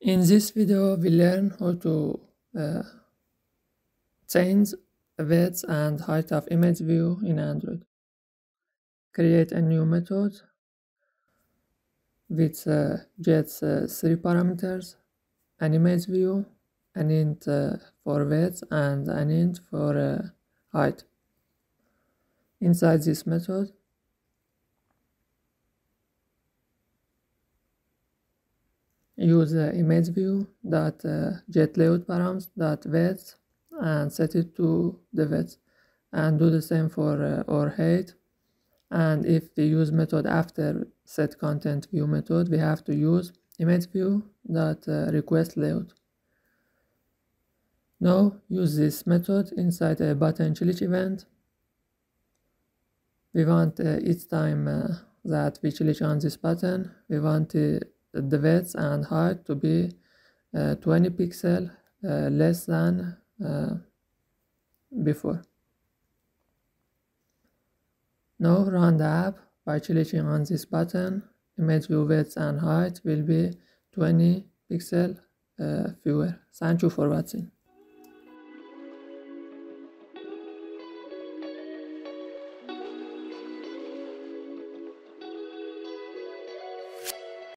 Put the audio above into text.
In this video, we learn how to uh, change width and height of image view in Android. Create a new method which uh, gets uh, three parameters, an image view, an int uh, for width, and an int for uh, height. Inside this method, use the image view that uh, get layout params that width and set it to the width and do the same for uh, our height. And if we use method after set content view method we have to use image view that uh, request layout. Now use this method inside a button click event. We want uh, each time uh, that we click on this button we want to the width and height to be uh, 20 pixel uh, less than uh, before. Now run the app by clicking on this button. Image view width and height will be 20 pixel fewer. Thank you for watching.